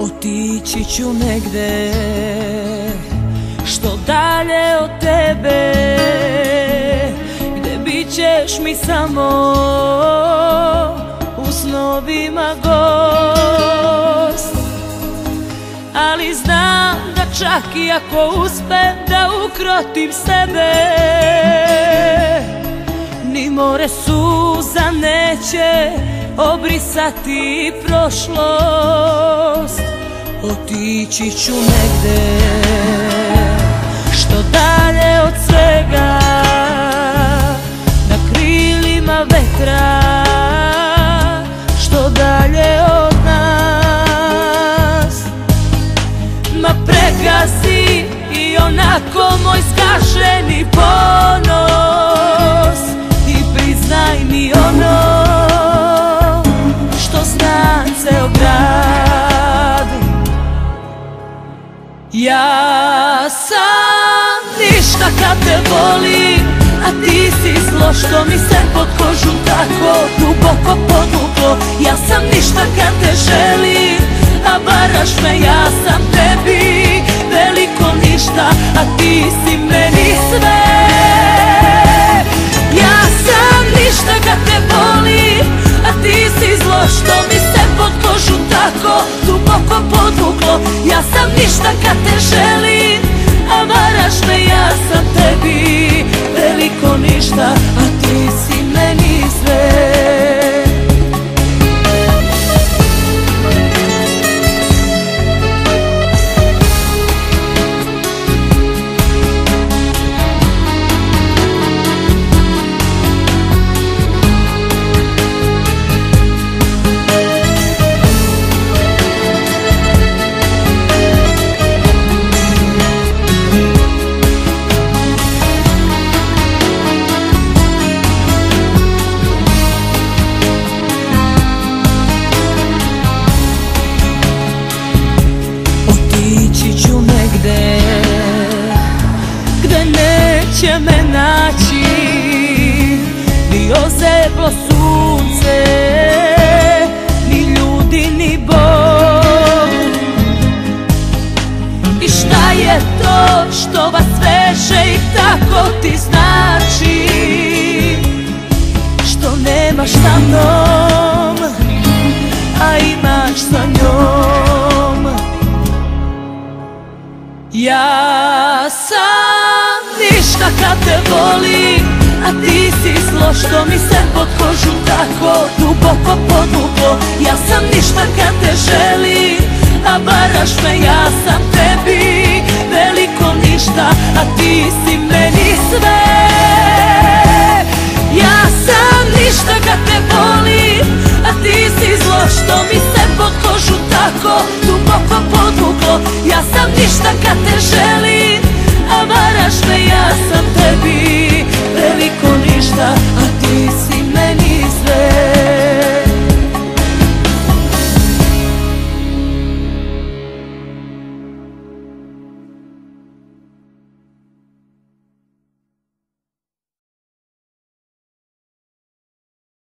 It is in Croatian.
Otići ću negde Što dalje od tebe Gde bit ćeš mi samo U snovima gost. Ali znam da čak i ako uspem Da ukrotim sebe Ni more suza neće obrisati prošlost Otići ću negde. Što dalje od svega Na krilima vetra. Što dalje od nas Ma pregazi i onako moj skaženi ponos. I priznaj mi ono Ja sam ništa kad te volim A ti si zlo što mi se pod kožu tako duboko poduklo Ja sam ništa kad te želim A varaš me, ja sam tebi veliko ništa A ti si tako duboko poduklo Ja sam ništa kad te želim A varaš me, ja će me naći Ni ozeblo sunce Ni ljudi, ni Bog. I šta je to što vas veže I tako ti znači? Što nemaš sa mnom A imaš sa njom? Ja sam ništa kad te volim A ti si zlo što mi se pod kožu tako duboko podvuklo Ja sam ništa kad te želim A varaš me, ja sam tebi veliko ništa A ti si meni sve. Ja sam ništa kad te volim A ti si zlo što mi se pod kožu tako duboko podvuklo Ja sam ništa kad te želim